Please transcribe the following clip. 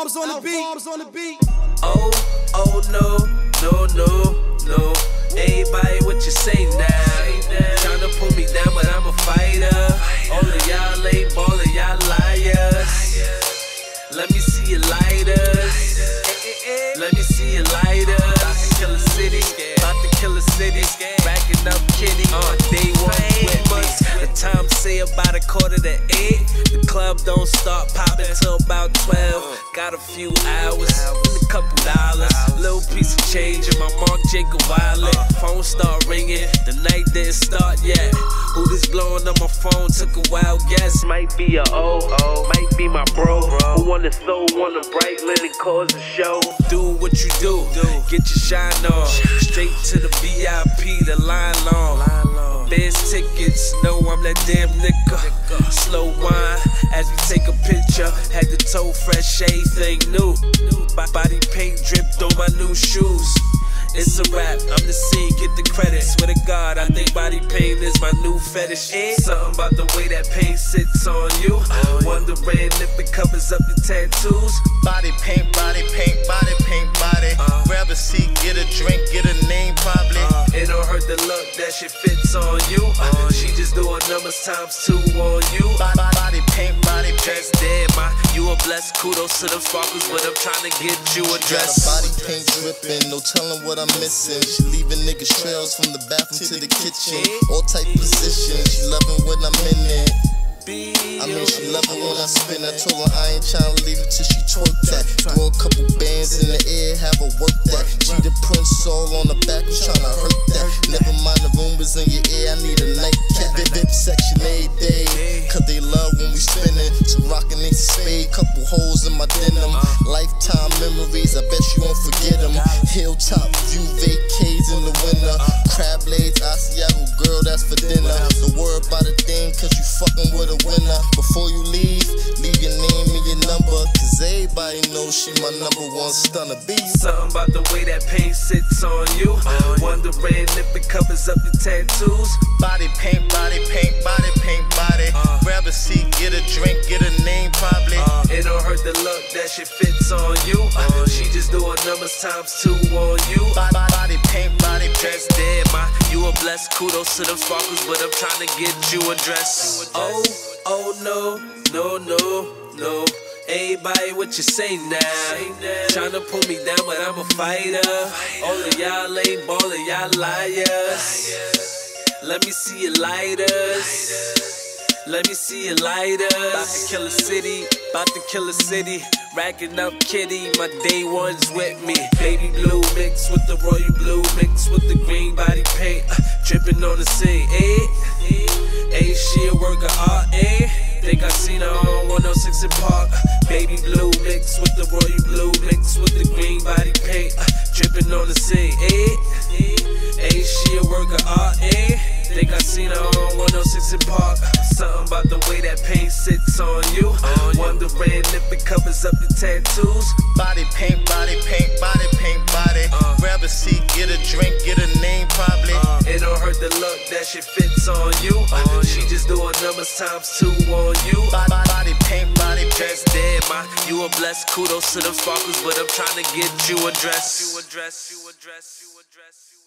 bombs on the beat. Bombs on the beat. Oh, oh no, no, no, no. Everybody, what you say now? Tryna pull me down, but I'm a fighter. All of y'all ain't ballin', y'all liars. Let me see your lighters. Let me see your lighters. About to kill a city, about to kill a city. Racking up kitty, uh, day one with. The time say about a quarter to eight. The club don't start popping till about 12. Got a few hours and a couple dollars. Little piece of change in my Marc Jacob wallet. Phone start ringing, the night didn't start yet. Who this blowing on my phone? Took a wild guess. Might be a O, oh, might be my bro. Who wanna throw on a bright lit and cause a show? Do what you do, get your shine on. Straight to the VIP, the line long. Bands tickets, know I'm that damn nigga. Slow wine as we take a picture. Had the toe fresh, everything new. Body paint dripped on my new shoes. It's a rap, I'm the scene, get the credit. Swear to God, I think body paint is my new fetish. Eh? Something about the way that paint sits on you. Oh, Wondering if it covers up your tattoos. Body paint, body paint, body paint, body. Uh. Grab a seat, that shit fits on you. She just doing numbers times two on you. Body, body paint, body paint. Dress dead, my you a blessed kudos to the sparkles, but I'm trying to get you a Got a dress. body paint dripping, no telling what I'm missing. She leaving niggas trails from the bathroom to the kitchen. All type positions, she loving when I'm in it. I mean, she loving when I spin. I told her I ain't tryna leave it till she twerk that. Throw a couple bands in the air, have her work that. G the Prince all on the back, who's tryna hurt that. Never mind rumors in your ear, I need a nightcap. Vip, vip section every day, cause they love when we spinning. So rockin' ain't spade, couple holes in my denim. Lifetime memories, I bet you won't forget them. Dinner. The word about a thing, cause you fucking with a winner. Before you leave, leave your name and your number, cause everybody knows she my number one stunner. Be Something about the way that paint sits on you. Wondering if it covers up your tattoos. body paint, body paint, body paint, times two on you. Body, paint, body paint. Dead, my you a blessed kudos to the sparkles, but I'm trying to get you a dress. Oh, oh no, no, no, no. Everybody, what you say now? Tryna pull me down, but I'm a fighter. All of y'all ain't ballin', y'all liars. Let me see your lighters. Let me see your lighters. About to kill a city, about to kill a city. Racking up kitty, my day one's with me. Baby blue mix with the royal blue mix with the green body paint. Uh, dripping on the scene, eh? Hey, she a work of art, eh? Think I seen her on 106 & Park. Baby blue mix with the royal blue mix with the green body paint. Uh, dripping on the scene, eh? Seen her on 106 & Park. Something about the way that paint sits on you. Wondering if it covers up your tattoos. Body paint, body paint, body paint, body. Grab a seat, get a drink, get a name probably. Uh. It don't hurt the look, that shit fits on you. She just doing numbers times two on you. Body, body paint, body paint. Dress dead, my you a blessed kudos to them sparkles, but I'm trying to get you a dress. You a dress, you a dress, you a dress, you a